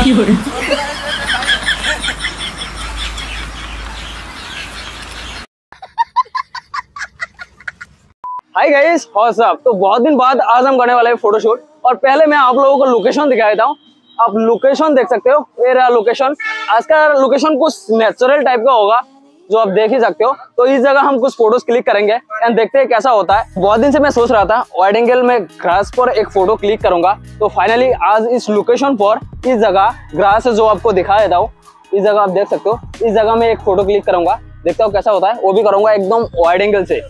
Hi guys तो बहुत दिन बाद आज हम करने वाले हैं फोटोशूट और पहले मैं आप लोगों को लोकेशन दिखा देता हूँ। आप लोकेशन देख सकते हो। ये रहा लोकेशन आज का लोकेशन कुछ नेचुरल टाइप का होगा। जो आप देख ही सकते हो। तो इस जगह हम कुछ फ़ोटोज़ क्लिक करेंगे एंड देखते हैं कैसा होता है। बहुत दिन से मैं सोच रहा था वाइड एंगल में ग्रास पर एक फ़ोटो क्लिक करूँगा। तो फाइनली आज इस लोकेशन पर, इस जगह ग्रास जो आपको दिखा देता हूँ। इस जगह आप देख सकते हो। इस जगह में एक फ़ोटो क्लिक करूँगा। देखता हूँ कैसा होता है। वो भी करूँगा एकदम वाइड एंगल से।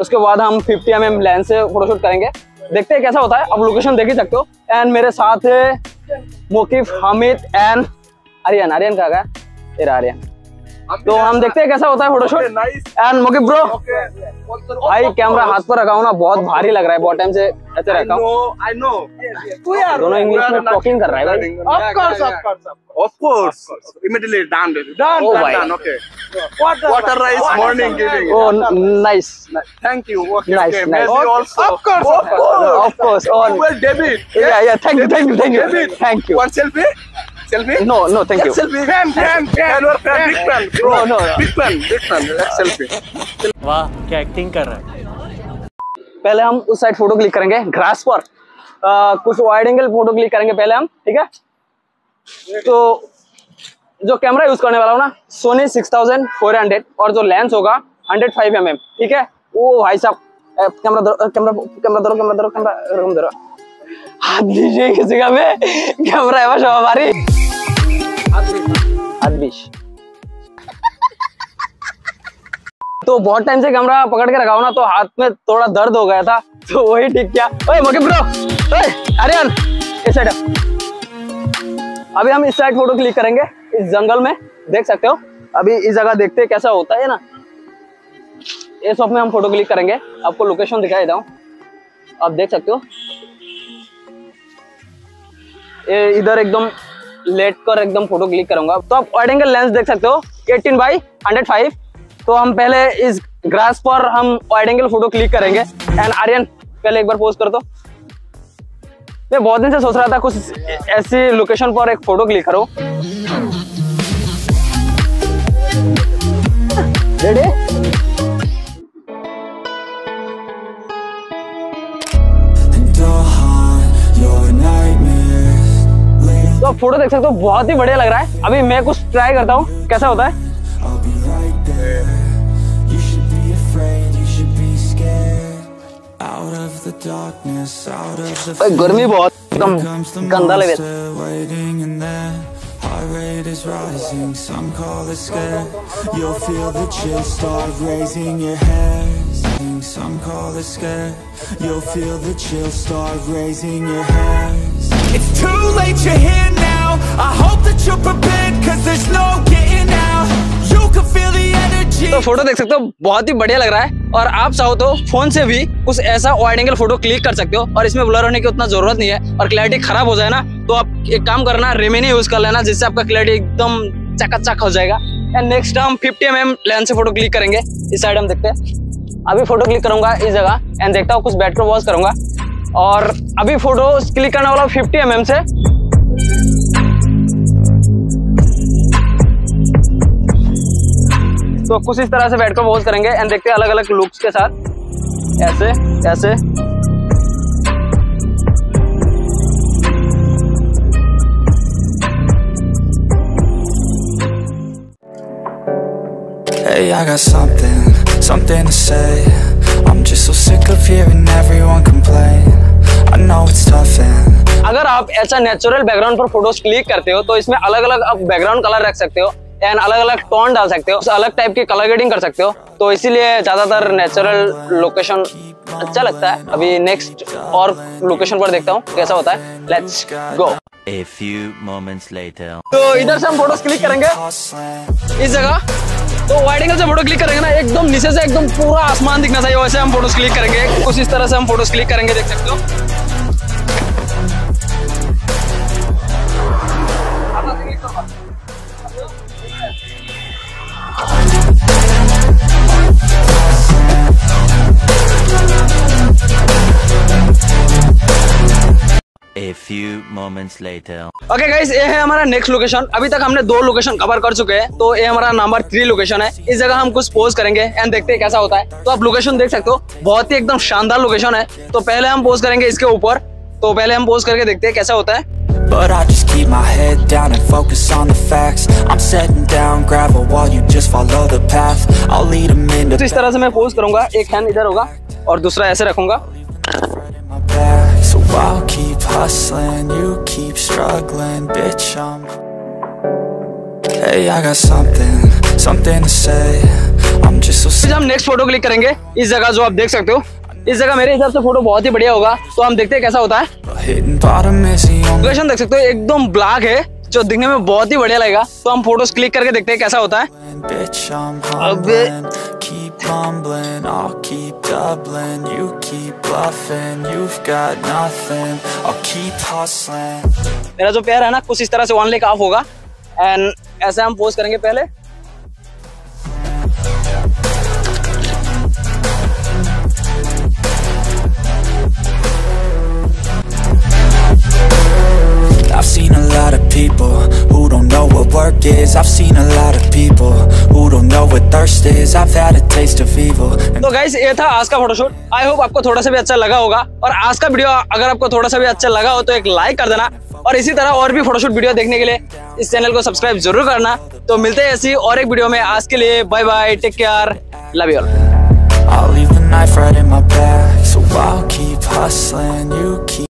उसके बाद हम 50 एम एम लेंस से फोटोशूट करेंगे। देखते हैं कैसा होता है। अब लोकेशन देख ही सकते हो। एंड मेरे साथ है मुकीफ हामिद एंड आर्यन आर्यन कहा गया? तेरा आर्यन तो हम देखते हैं कैसा होता है फोटोशूट एंड मुकीफ ब्रो भाई कैमरा हाथ पर रखा हूँ ना बहुत भारी लग रहा है बहुत टाइम से ऐसे रखा हूँ दोनों इंग्लिश में टॉकिंग कर रहा है Of course, of course, of course. Immediately done. Done, Oh, done, bhai. Water, water rice morning giving. Oh nice Thank you. Okay, Nice, okay. nice. Messi also. Of course, of course. Of course और Well, David. Yeah yeah thank you thank you thank you David. Thank you Want selfie? Selfie? No no thank you Selfie. Fan, fan, fan. Your fan, big fan. Bro, No, no, no. Big fan, big fan. Let's selfie. वाह क्या acting कर रहा है पहले हम उस side photo click करेंगे grass पर आ, कुछ वाइड एंगल फ़ोटो क्लिक करेंगे पहले हम ठीक है तो जो कैमरा यूज़ करने वाला हूँ ना Sony six thousand four hundred और जो लेंस होगा हंड्रेड फाइव एम एम ठीक है वो भाई साहब कैमरा धरो कैमरा कैमरा धरो कैमरा धरो कैमरा धरो हाथ दीजिए किसी का मैं कैमरा है बस हमारी बीस तो बहुत टाइम से कैमरा पकड़ के रखा हूँ ना तो हाथ में थोड़ा दर्द हो गया था तो वही ठीक किया। ओए मगे ब्रो ओए आर्यन इस साइड अभी हम इस साइड फ़ोटो क्लिक करेंगे, इस जंगल में, देख सकते हो। अभी इस जगह देखते हैं कैसा होता है ना। ये शॉप में हम फ़ोटो क्लिक करेंगे, आपको लोकेशन दिखा देता हूँ। आप देख सकते हो। ये इधर एकदम लेट कर एकदम फ़ोटो क्लिक करूँगा। तो आप वाइड एंगल लेंस देख सकते हो। 18 बाई 105 तो हम पहले इस ग्रास पर हम वाइड एंगल फ़ोटो क्लिक करेंगे। एंड आर्यन पहले एक बार पोस्ट कर दो। मैं बहुत दिन से सोच रहा था कुछ ऐसी लोकेशन पर एक फ़ोटो क्लिक करो। रेडी फ़ोटो देख सकते हो बहुत ही बढ़िया लग रहा है। अभी मैं कुछ ट्राई करता हूँ। कैसा होता है? गर्मी बहुत कम गंदा लग रहा है। Hairs some call it scare. You'll feel the chill start raising your hairs it's too late you're here now. I hope that you're prepared, cause there's no getting out. You can feel the energy. तो photo देख सकते हो, बहुत ही बढ़िया लग रहा है। और आप चाहो तो फ़ोन से भी कुछ ऐसा वाइड एंगल फ़ोटो क्लिक कर सकते हो। और इसमें ब्लर होने की उतना ज़रूरत नहीं है। और क्लैरिटी खराब हो जाए ना तो आप एक काम करना रेमेनी यूज़ कर लेना, जिससे आपका क्लैरिटी एकदम चकाचक हो जाएगा। एंड नेक्स्ट हम 50 एम एम लेंस से फ़ोटो क्लिक करेंगे। इस साइड हम देखते हैं। अभी फ़ोटो क्लिक करूँगा इस जगह एंड देखता हूँ कुछ बैटरी वॉच करूँगा। और अभी फ़ोटो क्लिक करने वाला फिफ्टी एम एम से। तो कुछ इस तरह से बैठ कर वॉच करेंगे एंड देखते हैं अलग अलग लुक्स के साथ। ऐसे ऐसे। Hey, I got something, something to say. I'm just so sick of hearing everyone complain. I know it's tough and अगर आप ऐसा नेचुरल बैकग्राउंड पर फ़ोटोज़ क्लिक करते हो तो इसमें अलग अलग आप बैकग्राउंड कलर रख सकते हो एंड अलग अलग टोन डाल सकते हो अलग टाइप की कलर ग्रेडिंग कर सकते हो तो इसीलिए ज़्यादातर नेचुरल लोकेशन अच्छा लगता है अभी नेक्स्ट और लोकेशन पर देखता हूँ कैसा होता है let's go A few moments later. तो इधर से हम फ़ोटोज़ क्लिक करेंगे इस जगह तो वाइड एंगल से फ़ोटो क्लिक करेंगे ना, एकदम नीचे से एकदम पूरा आसमान दिखना चाहिए। वैसे हम फ़ोटोज़ क्लिक करेंगे। कुछ इस तरह से हम फ़ोटोज़ क्लिक करेंगे, देख सकते हो। Few moments later. Okay guys ये है हमारा नेक्स्ट लोकेशन अभी तक हमने दो लोकेशन कवर कर चुके हैं तो ये हमारा नंबर थ्री लोकेशन है। इस जगह हम कुछ पोज करेंगे एंड देखते हैं कैसा होता है। तो आप लोकेशन देख सकते हो बहुत ही एकदम शानदार लोकेशन है। तो पहले हम पोज करेंगे इसके ऊपर। तो पहले हम पोज करके देखते हैं कैसा होता है। But I just keep my head down and focus on the facts. I'm setting down gravel while you just follow the path. I'll lead 'em into तो इस तरह से मैं पोज करूँगा एक हैंड इधर होगा और दूसरा ऐसे रखूँगा। So I'll keep hustling, you keep struggling Bitch, I'm Hey, I got something, something to say. I'm just so sick हम नेक्स्ट फ़ोटो क्लिक करेंगे। इस जगह जो आप देख सकते हो इस जगह मेरे हिसाब से फ़ोटो बहुत ही बढ़िया होगा। तो हम देखते हैं कैसा होता है। लोकेशन देख सकते हो एकदम ब्लैक है जो दिखने में बहुत ही बढ़िया लगेगा। तो हम फ़ोटोज़ क्लिक करके देखते हैं कैसा होता है। Bitch, Mumbling, I'll keep doubling You keep bluffing, you've got nothing I'll keep hustling मेरा जो पैर है ना कुछ इस तरह से वन लेग ऑफ़ होगा एंड ऐसे हम पोज करेंगे पहले work is. I've seen a lot of people who don't know what thirst is. I've had a taste of evil. तो गाइस ये था आज का फोटोशूट आई होप आपको थोड़ा सा भी अच्छा लगा होगा। और आज का वीडियो अगर आपको थोड़ा सा भी अच्छा लगा हो तो एक लाइक कर देना। और इसी तरह और भी फोटोशूट वीडियो देखने के लिए इस चैनल को सब्सक्राइब ज़रूर करना। तो मिलते हैं ऐसी और एक वीडियो में। आज के लिए bye bye take care love you I'll leave the knife right in my back So I'll keep hustling, you keep